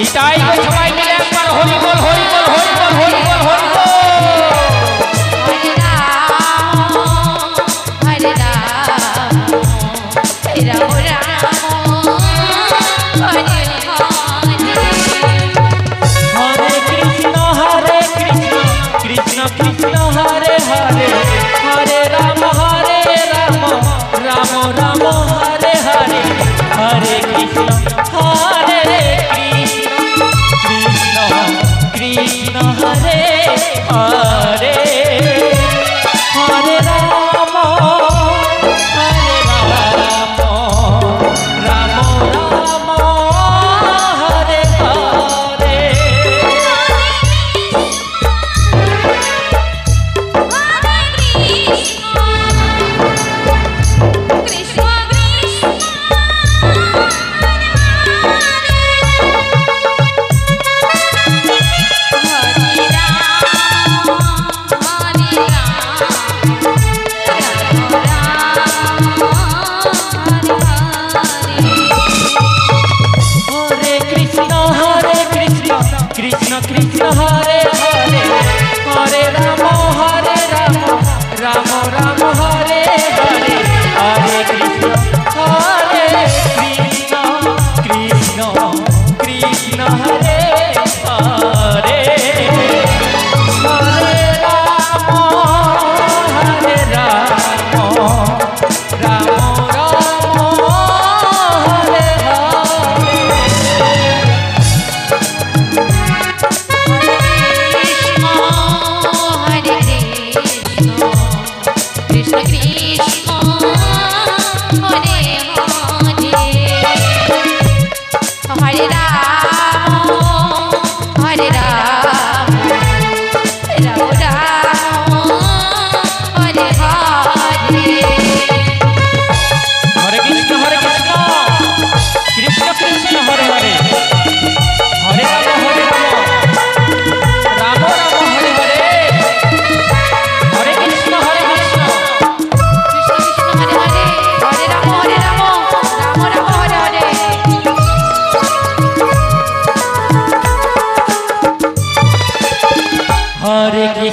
निताई के छपाई मिले पर होली बोल होली बोल होली बोल होली बोल होली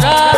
那